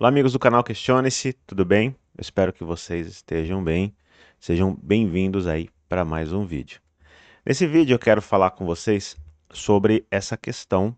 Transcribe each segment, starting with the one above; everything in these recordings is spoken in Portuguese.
Olá, amigos do canal Questione-se, tudo bem? Eu espero que vocês estejam bem. Sejam bem-vindos aí para mais um vídeo. Nesse vídeo eu quero falar com vocês sobre essa questão,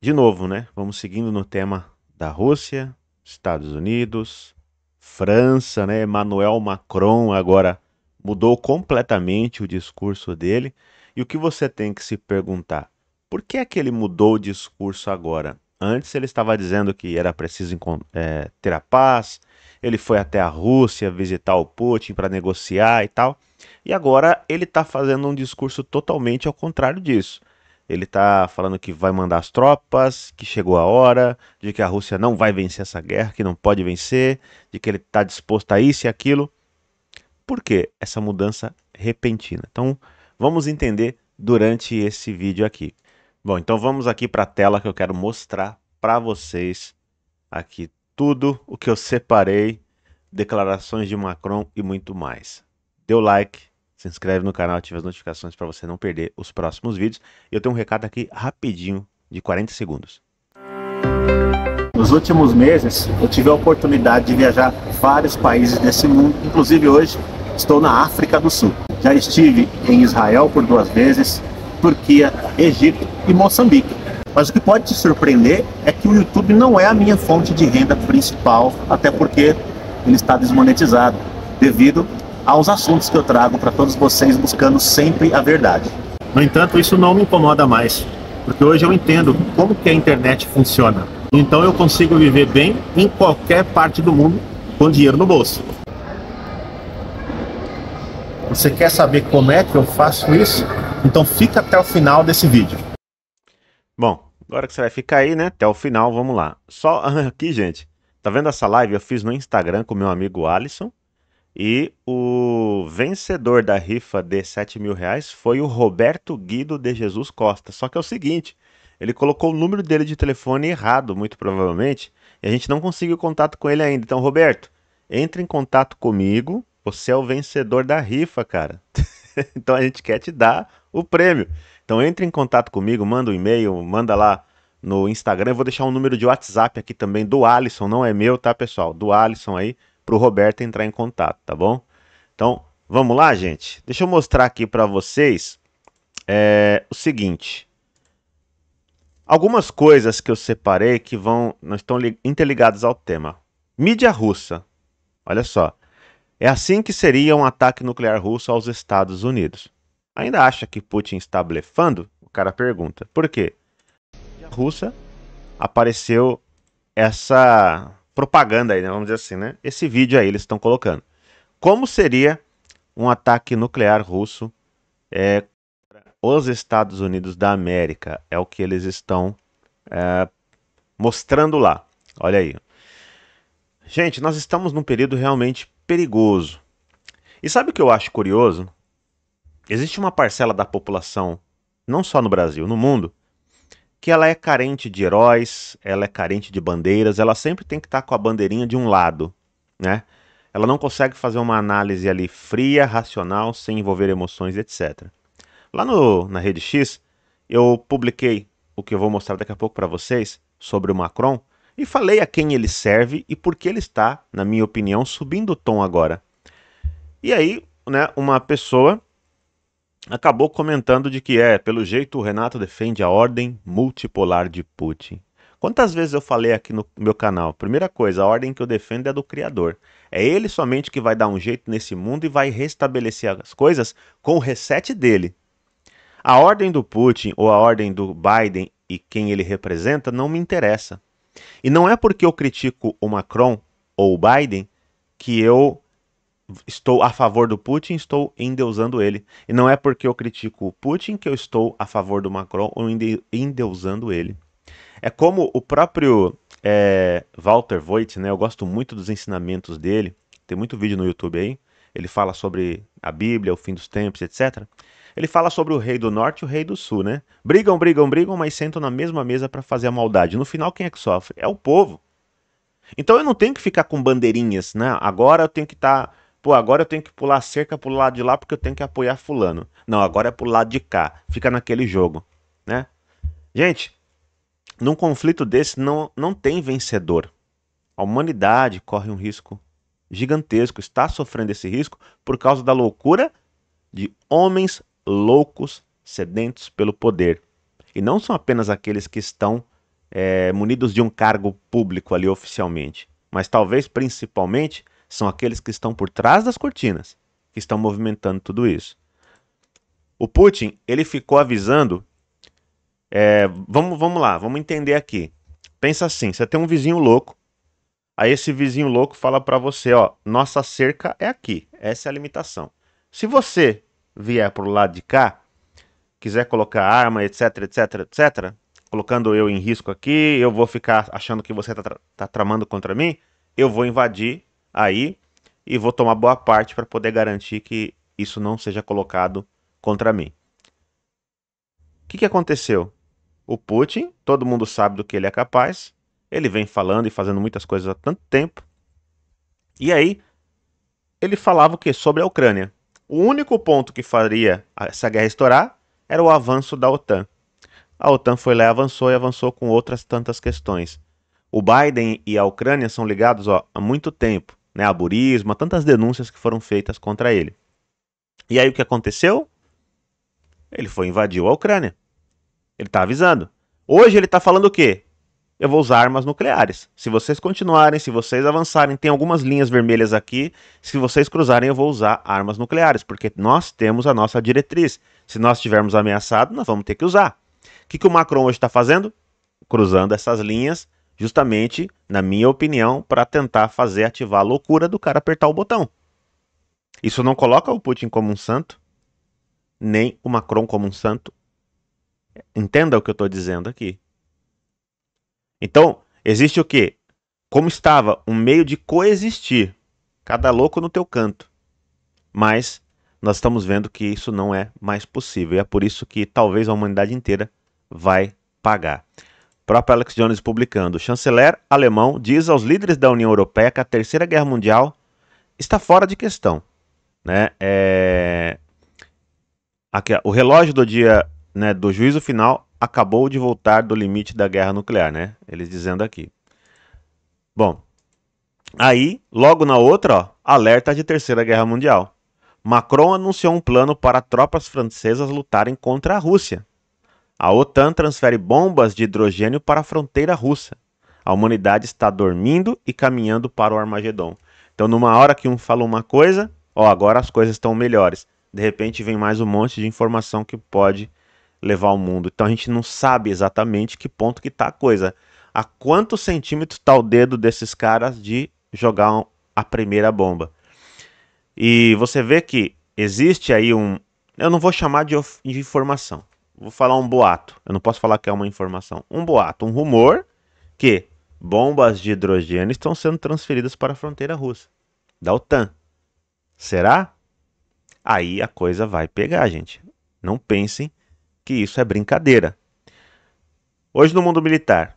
de novo, né? Vamos seguindo no tema da Rússia, Estados Unidos, França, né? Emmanuel Macron agora mudou completamente o discurso dele. E o que você tem que se perguntar? Por que é que ele mudou o discurso agora? Antes ele estava dizendo que era preciso é, ter a paz, ele foi até a Rússia visitar o Putin para negociar e tal. E agora ele está fazendo um discurso totalmente ao contrário disso. Ele está falando que vai mandar as tropas, que chegou a hora, de que a Rússia não vai vencer essa guerra, que não pode vencer, de que ele está disposto a isso e aquilo. Por que essa mudança repentina? Então vamos entender durante esse vídeo aqui. Bom, então vamos aqui para a tela que eu quero mostrar para vocês aqui tudo o que eu separei, declarações de Macron e muito mais. Dê o like, se inscreve no canal, ative as notificações para você não perder os próximos vídeos. Eu tenho um recado aqui rapidinho, de 40 segundos. Nos últimos meses, eu tive a oportunidade de viajar vários países desse mundo, inclusive hoje estou na África do Sul. Já estive em Israel por duas vezes, Turquia, Egito e Moçambique. Mas o que pode te surpreender é que o YouTube não é a minha fonte de renda principal, até porque ele está desmonetizado, devido aos assuntos que eu trago para todos vocês buscando sempre a verdade. No entanto, isso não me incomoda mais, porque hoje eu entendo como que a internet funciona. Então eu consigo viver bem em qualquer parte do mundo com dinheiro no bolso. Você quer saber como é que eu faço isso? Então fica até o final desse vídeo. Bom, agora que você vai ficar aí, né, até o final, vamos lá. Só aqui, gente, tá vendo essa live? Eu fiz no Instagram com meu amigo Alisson. E o vencedor da rifa de 7 mil reais foi o Roberto Guido de Jesus Costa. Só que é o seguinte, ele colocou o número dele de telefone errado, muito provavelmente, e a gente não conseguiu contato com ele ainda. Então, Roberto, entre em contato comigo, você é o vencedor da rifa, cara. então a gente quer te dar o prêmio. Então entre em contato comigo, manda um e-mail, manda lá no Instagram. Eu vou deixar um número de WhatsApp aqui também do Alisson, não é meu, tá, pessoal? Do Alisson aí, para o Roberto entrar em contato, tá bom? Então, vamos lá, gente? Deixa eu mostrar aqui para vocês é, o seguinte. Algumas coisas que eu separei que vão, não estão interligadas ao tema. Mídia russa. Olha só. É assim que seria um ataque nuclear russo aos Estados Unidos. Ainda acha que Putin está blefando? O cara pergunta. Por quê? Na Rússia apareceu essa propaganda aí, né? vamos dizer assim, né? Esse vídeo aí eles estão colocando. Como seria um ataque nuclear russo é, os Estados Unidos da América? É o que eles estão é, mostrando lá. Olha aí. Gente, nós estamos num período realmente perigoso. E sabe o que eu acho curioso? Existe uma parcela da população, não só no Brasil, no mundo, que ela é carente de heróis, ela é carente de bandeiras, ela sempre tem que estar com a bandeirinha de um lado, né? Ela não consegue fazer uma análise ali fria, racional, sem envolver emoções, etc. Lá no, na Rede X, eu publiquei o que eu vou mostrar daqui a pouco para vocês sobre o Macron e falei a quem ele serve e por que ele está, na minha opinião, subindo o tom agora. E aí, né, uma pessoa acabou comentando de que é, pelo jeito o Renato defende a ordem multipolar de Putin. Quantas vezes eu falei aqui no meu canal? Primeira coisa, a ordem que eu defendo é do Criador. É ele somente que vai dar um jeito nesse mundo e vai restabelecer as coisas com o reset dele. A ordem do Putin ou a ordem do Biden e quem ele representa não me interessa. E não é porque eu critico o Macron ou o Biden que eu estou a favor do Putin, estou endeusando ele. E não é porque eu critico o Putin que eu estou a favor do Macron ou endeusando ele. É como o próprio é, Walter Voigt, né? Eu gosto muito dos ensinamentos dele. Tem muito vídeo no YouTube aí. Ele fala sobre a Bíblia, o fim dos tempos, etc. Ele fala sobre o rei do norte e o rei do sul, né? Brigam, brigam, brigam, mas sentam na mesma mesa para fazer a maldade. No final, quem é que sofre? É o povo. Então eu não tenho que ficar com bandeirinhas, né? Agora eu tenho que estar. Tá Pô, agora eu tenho que pular a cerca pro lado de lá porque eu tenho que apoiar fulano. Não, agora é pro lado de cá. Fica naquele jogo, né? Gente, num conflito desse não, não tem vencedor. A humanidade corre um risco gigantesco, está sofrendo esse risco por causa da loucura de homens loucos sedentos pelo poder. E não são apenas aqueles que estão é, munidos de um cargo público ali oficialmente, mas talvez principalmente são aqueles que estão por trás das cortinas, que estão movimentando tudo isso. O Putin, ele ficou avisando. É, vamos, vamos lá, vamos entender aqui. Pensa assim: você tem um vizinho louco, aí esse vizinho louco fala para você: ó, nossa cerca é aqui, essa é a limitação. Se você vier pro lado de cá, quiser colocar arma, etc, etc, etc, colocando eu em risco aqui, eu vou ficar achando que você está tá tramando contra mim, eu vou invadir aí e vou tomar boa parte para poder garantir que isso não seja colocado contra mim. O que, que aconteceu? O Putin, todo mundo sabe do que ele é capaz, ele vem falando e fazendo muitas coisas há tanto tempo. E aí, ele falava o que? Sobre a Ucrânia. O único ponto que faria essa guerra estourar era o avanço da OTAN a OTAN foi lá e avançou e avançou com outras tantas questões. O Biden e a Ucrânia são ligados ó, há muito tempo, né? A burismo, a tantas denúncias que foram feitas contra ele. E aí o que aconteceu? Ele foi invadiu a Ucrânia. Ele está avisando. Hoje ele está falando o quê? Eu vou usar armas nucleares. Se vocês continuarem, se vocês avançarem, tem algumas linhas vermelhas aqui. Se vocês cruzarem, eu vou usar armas nucleares, porque nós temos a nossa diretriz. Se nós estivermos ameaçados, nós vamos ter que usar que, que o Macron hoje está fazendo? Cruzando essas linhas, justamente, na minha opinião, para tentar fazer ativar a loucura do cara apertar o botão. Isso não coloca o Putin como um santo, nem o Macron como um santo. Entenda o que eu estou dizendo aqui. Então, existe o que? Como estava um meio de coexistir, cada louco no teu canto. Mas nós estamos vendo que isso não é mais possível. E é por isso que talvez a humanidade inteira vai pagar. Próprio Alex Jones publicando. Chanceler alemão diz aos líderes da União Europeia que a Terceira Guerra Mundial está fora de questão. Né? É... Aqui, o relógio do dia né, do juízo final acabou de voltar do limite da guerra nuclear, né? Eles dizendo aqui. Bom, aí, logo na outra, ó, alerta de Terceira Guerra Mundial. Macron anunciou um plano para tropas francesas lutarem contra a Rússia. A OTAN transfere bombas de hidrogênio para a fronteira russa. A humanidade está dormindo e caminhando para o Armagedon. Então, numa hora que um fala uma coisa, ó, agora as coisas estão melhores. De repente vem mais um monte de informação que pode levar o mundo. Então a gente não sabe exatamente que ponto que está a coisa. A quantos centímetros está o dedo desses caras de jogar a primeira bomba? E você vê que existe aí um. Eu não vou chamar de, de informação vou falar um boato. Eu não posso falar que é uma informação. Um boato, um rumor que bombas de hidrogênio estão sendo transferidas para a fronteira russa da OTAN. Será? Aí a coisa vai pegar, gente. Não pensem que isso é brincadeira. Hoje no mundo militar,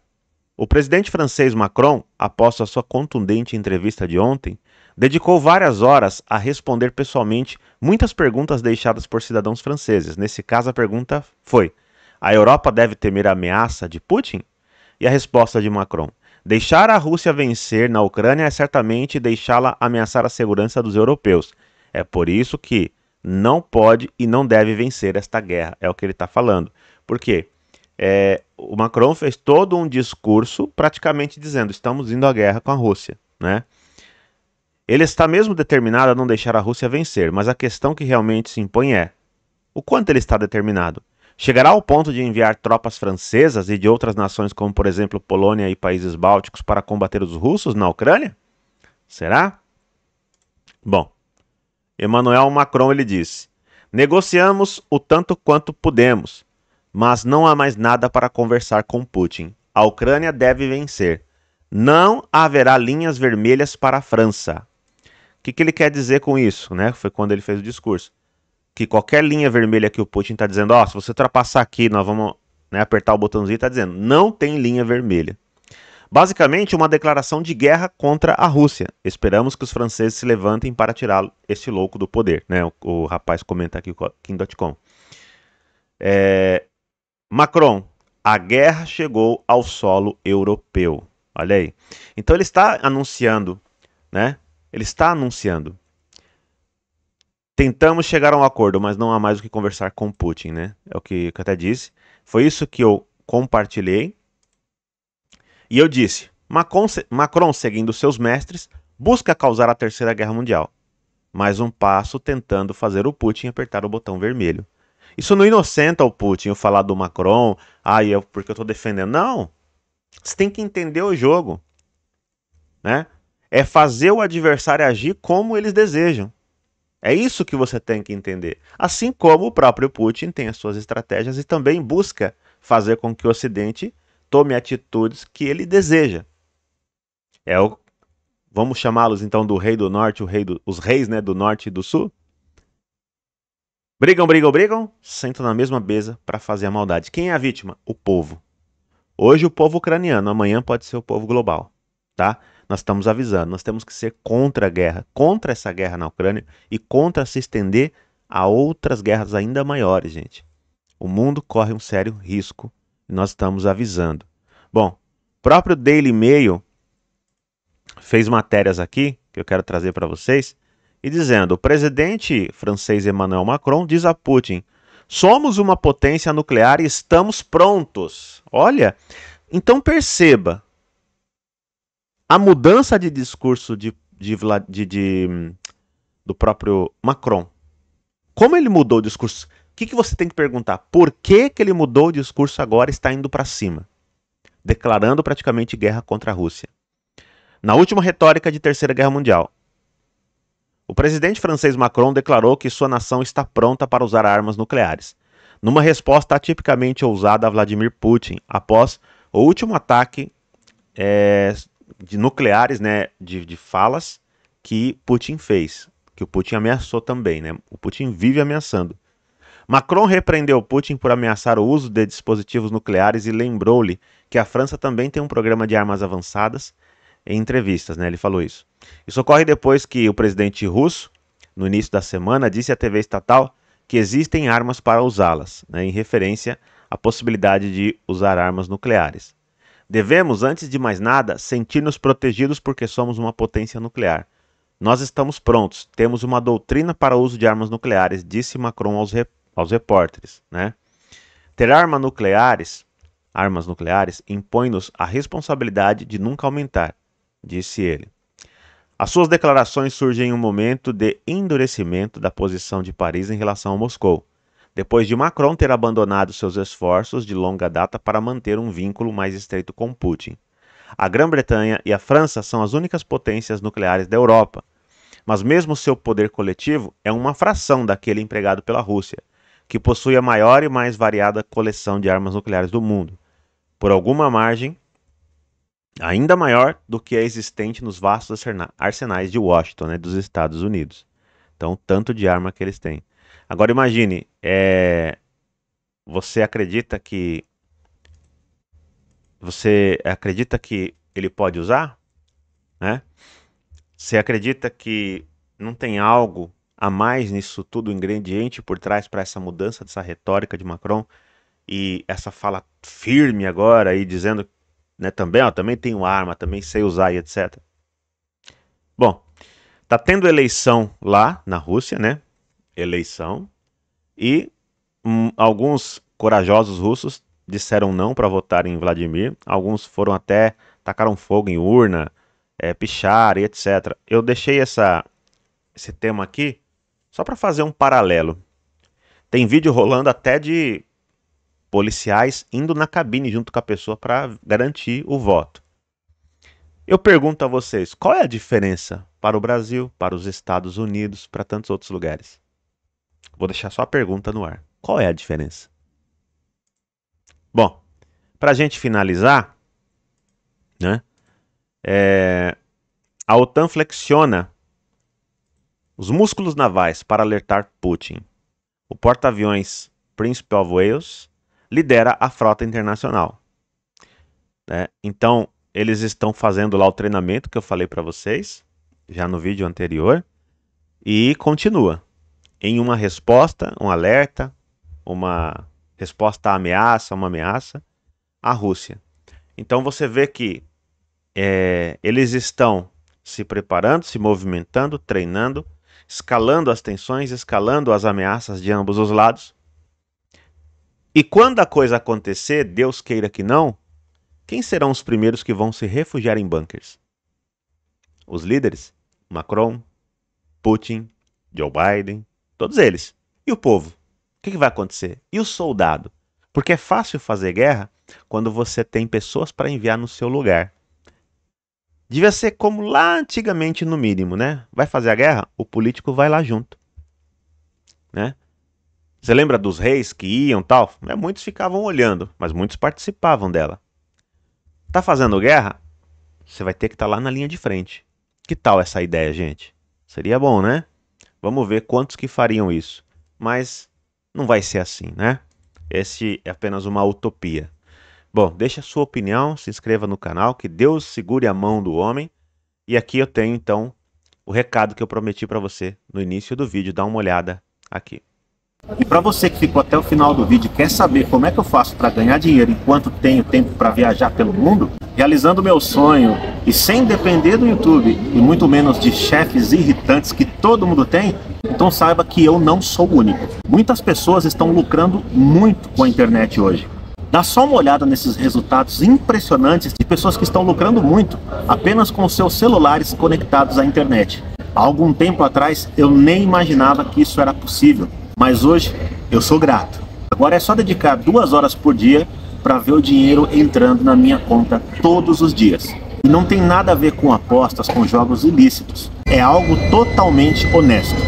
o presidente francês Macron, após a sua contundente entrevista de ontem, dedicou várias horas a responder pessoalmente muitas perguntas deixadas por cidadãos franceses. Nesse caso, a pergunta foi: a Europa deve temer a ameaça de Putin? E a resposta de Macron: deixar a Rússia vencer na Ucrânia é certamente deixá-la ameaçar a segurança dos europeus. É por isso que não pode e não deve vencer esta guerra. É o que ele está falando. Por quê? É, o Macron fez todo um discurso praticamente dizendo: estamos indo à guerra com a Rússia, né? Ele está mesmo determinado a não deixar a Rússia vencer, mas a questão que realmente se impõe é: o quanto ele está determinado? Chegará ao ponto de enviar tropas francesas e de outras nações, como por exemplo Polônia e países bálticos, para combater os russos na Ucrânia? Será? Bom, Emmanuel Macron ele disse: negociamos o tanto quanto pudemos, mas não há mais nada para conversar com Putin. A Ucrânia deve vencer. Não haverá linhas vermelhas para a França que, que ele quer dizer com isso? Né? Foi quando ele fez o discurso. Que qualquer linha vermelha que o Putin está dizendo, ó, oh, se você ultrapassar aqui, nós vamos né, apertar o botãozinho, está dizendo, não tem linha vermelha. Basicamente, uma declaração de guerra contra a Rússia. Esperamos que os franceses se levantem para tirar esse louco do poder. Né? O, o rapaz comenta aqui, o Kim.com. É... Macron, a guerra chegou ao solo europeu. Olha aí. Então ele está anunciando, né? Ele está anunciando. Tentamos chegar a um acordo, mas não há mais o que conversar com Putin, né? É o que eu até disse. Foi isso que eu compartilhei. E eu disse: Macron, Macron, seguindo seus mestres, busca causar a Terceira Guerra Mundial. Mais um passo tentando fazer o Putin apertar o botão vermelho. Isso não inocenta o Putin, eu falar do Macron, ah, eu, porque eu estou defendendo. Não. Você tem que entender o jogo. Né? É fazer o adversário agir como eles desejam. É isso que você tem que entender. Assim como o próprio Putin tem as suas estratégias e também busca fazer com que o Ocidente tome atitudes que ele deseja. É o vamos chamá-los então do rei do norte, o rei do, os reis, né, do norte e do sul. Brigam, brigam, brigam, sentam na mesma mesa para fazer a maldade. Quem é a vítima? O povo. Hoje o povo ucraniano, amanhã pode ser o povo global, tá? Nós estamos avisando, nós temos que ser contra a guerra, contra essa guerra na Ucrânia e contra se estender a outras guerras ainda maiores, gente. O mundo corre um sério risco nós estamos avisando. Bom, próprio Daily Mail fez matérias aqui que eu quero trazer para vocês e dizendo: o presidente francês Emmanuel Macron diz a Putin: somos uma potência nuclear e estamos prontos. Olha, então perceba a mudança de discurso de, de, de, de do próprio Macron. Como ele mudou o discurso? Que, que você tem que perguntar? Por que, que ele mudou o discurso agora e está indo para cima? Declarando praticamente guerra contra a Rússia. Na última retórica de Terceira Guerra Mundial, o presidente francês Macron declarou que sua nação está pronta para usar armas nucleares, numa resposta atipicamente ousada a Vladimir Putin após o último ataque é, de nucleares, né, de, de falas que Putin fez, que o Putin ameaçou também, né? O Putin vive ameaçando. Macron repreendeu Putin por ameaçar o uso de dispositivos nucleares e lembrou-lhe que a França também tem um programa de armas avançadas em entrevistas, né? Ele falou isso. Isso ocorre depois que o presidente russo, no início da semana, disse à TV estatal que existem armas para usá-las, né, em referência à possibilidade de usar armas nucleares. Devemos, antes de mais nada, sentir-nos protegidos porque somos uma potência nuclear. Nós estamos prontos, temos uma doutrina para o uso de armas nucleares, disse Macron aos, rep aos repórteres. Né? Ter armas nucleares, armas nucleares impõe-nos a responsabilidade de nunca aumentar disse ele. As suas declarações surgem em um momento de endurecimento da posição de Paris em relação a Moscou, depois de Macron ter abandonado seus esforços de longa data para manter um vínculo mais estreito com Putin. A Grã-Bretanha e a França são as únicas potências nucleares da Europa, mas mesmo seu poder coletivo é uma fração daquele empregado pela Rússia, que possui a maior e mais variada coleção de armas nucleares do mundo. Por alguma margem, ainda maior do que a existente nos vastos arsenais de Washington, né, dos Estados Unidos. Então, tanto de arma que eles têm. Agora imagine, é... você acredita que você acredita que ele pode usar, né? Você acredita que não tem algo a mais nisso tudo, ingrediente por trás para essa mudança dessa retórica de Macron e essa fala firme agora aí dizendo né? Também, ó, também tenho arma, também sei usar e etc. Bom, tá tendo eleição lá na Rússia, né? Eleição. E hum, alguns corajosos russos disseram não para votar em Vladimir. Alguns foram até tacaram fogo em urna, é, pichar e etc. Eu deixei essa, esse tema aqui só para fazer um paralelo. Tem vídeo rolando até de policiais indo na cabine junto com a pessoa para garantir o voto. Eu pergunto a vocês, qual é a diferença para o Brasil, para os Estados Unidos, para tantos outros lugares? Vou deixar só a pergunta no ar. Qual é a diferença? Bom, para a gente finalizar, né, é, a OTAN flexiona os músculos navais para alertar Putin. O porta-aviões Príncipe of Wales lidera a frota internacional. Né? Então, eles estão fazendo lá o treinamento que eu falei para vocês, já no vídeo anterior, e continua. Em uma resposta, um alerta, uma resposta à ameaça, uma ameaça, à Rússia. Então você vê que é, eles estão se preparando, se movimentando, treinando, escalando as tensões, escalando as ameaças de ambos os lados. E quando a coisa acontecer, Deus queira que não, quem serão os primeiros que vão se refugiar em bunkers? Os líderes? Macron, Putin, Joe Biden, todos eles. E o povo? O que, vai acontecer? E o soldado? Porque é fácil fazer guerra quando você tem pessoas para enviar no seu lugar. Devia ser como lá antigamente, no mínimo, né? Vai fazer a guerra? O político vai lá junto. Né? Você lembra dos reis que iam tal? É, muitos ficavam olhando, mas muitos participavam dela. Tá fazendo guerra? Você vai ter que estar tá lá na linha de frente. Que tal essa ideia, gente? Seria bom, né? Vamos ver quantos que fariam isso. Mas não vai ser assim, né? Esse é apenas uma utopia. Bom, deixe a sua opinião, se inscreva no canal, que Deus segure a mão do homem. E aqui eu tenho então o recado que eu prometi para você no início do vídeo, dá uma olhada aqui. E para você que ficou até o final do vídeo quer saber como é que eu faço para ganhar dinheiro enquanto tenho tempo para viajar pelo mundo, realizando meu sonho e sem depender do YouTube e muito menos de chefes irritantes que todo mundo tem, então saiba que eu não sou o único. Muitas pessoas estão lucrando muito com a internet hoje. Dá só uma olhada nesses resultados impressionantes de pessoas que estão lucrando muito apenas com seus celulares conectados à internet. Há algum tempo atrás eu nem imaginava que isso era possível, mas hoje eu sou grato. Agora é só dedicar duas horas por dia para ver o dinheiro entrando na minha conta todos os dias. E não tem nada a ver com apostas, com jogos ilícitos. É algo totalmente honesto.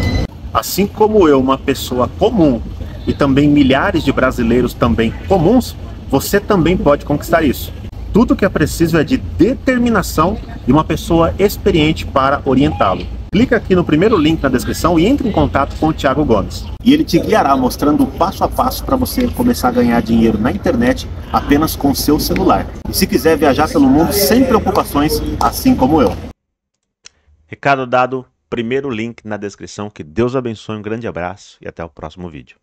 Assim como eu, uma pessoa comum, e também milhares de brasileiros também comuns, você também pode conquistar isso. Tudo que é preciso é de determinação e uma pessoa experiente para orientá-lo. Clica aqui no primeiro link na descrição e entre em contato com o Thiago Gomes. E ele te guiará mostrando o passo a passo para você começar a ganhar dinheiro na internet apenas com seu celular. E se quiser viajar pelo mundo sem preocupações, assim como eu. Recado dado, primeiro link na descrição. Que Deus abençoe, um grande abraço e até o próximo vídeo.